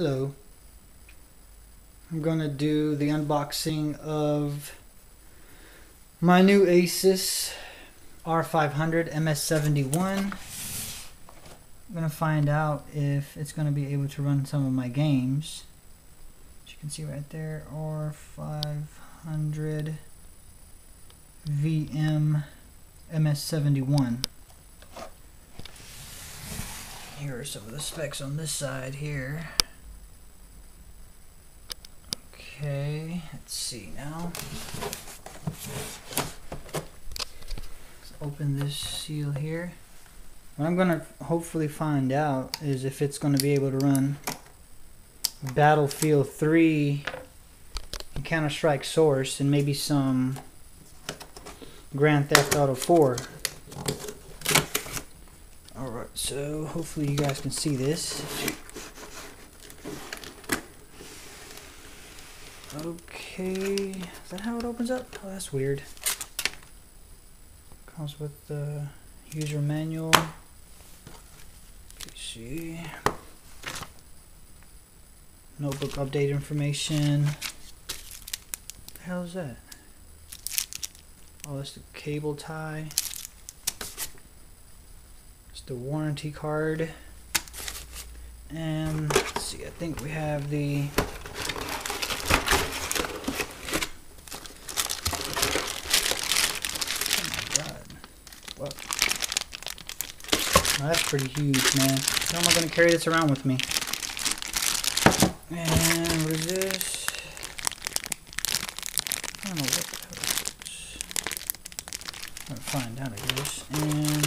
Hello. I'm going to do the unboxing of my new Asus R500 MS71. I'm going to find out if it's going to be able to run some of my games. As you can see right there, R500 VM MS71. Here are some of the specs on this side here. Okay, let's see now. Let's open this seal here. What I'm going to hopefully find out is if it's going to be able to run Battlefield 3 and Counter-Strike Source and maybe some Grand Theft Auto 4. Alright, so hopefully you guys can see this. Okay, is that how it opens up? Oh, that's weird. Comes with the user manual. PC. Notebook update information. What the hell is that? Oh, that's the cable tie. It's the warranty card. And see, I think we have the Well, Oh, that's pretty huge, man. How am I going to carry this around with me? And what is this? I don't know what the hell it is. I'll find out, I guess. And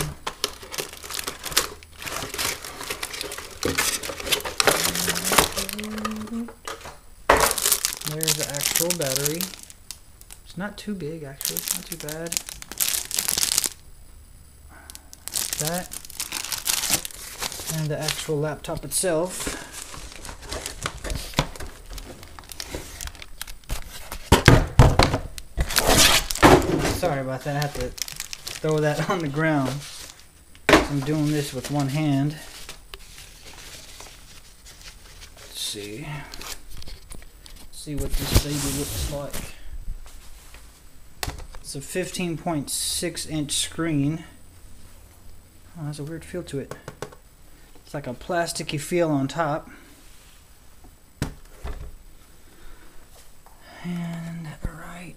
there's the actual battery. It's not too big, actually. It's not too bad that. And the actual laptop itself. Sorry about that, I have to throw that on the ground. I'm doing this with one hand. Let's see. Let's see what this baby looks like. It's a 15.6 inch screen. Oh, has a weird feel to it. It's like a plasticky feel on top. And right,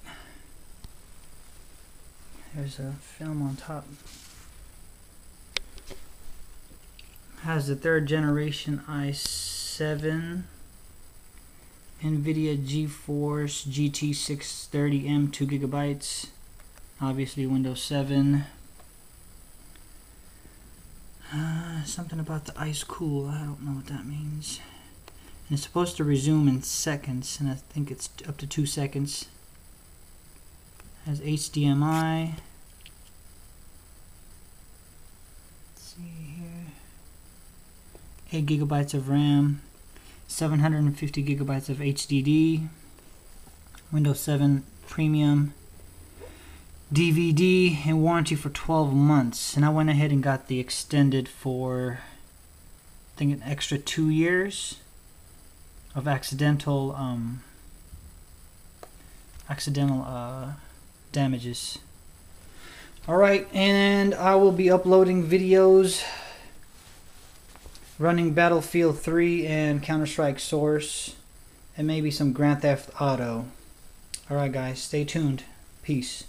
there's a film on top. Has the third generation i7 NVIDIA GeForce GT 630M 2 gigabytes. Obviously Windows 7. Uh, something about the ice cool. I don't know what that means. And it's supposed to resume in seconds, and I think it's up to two seconds. Has HDMI. Let's see here. 8 gigabytes of RAM. 750 gigabytes of HDD. Windows 7 Premium. DVD and warranty for 12 months. And I went ahead and got the extended for, I think, an extra two years of accidental, um, accidental uh, damages. Alright, and I will be uploading videos running Battlefield 3 and Counter-Strike Source and maybe some Grand Theft Auto. Alright guys, stay tuned. Peace.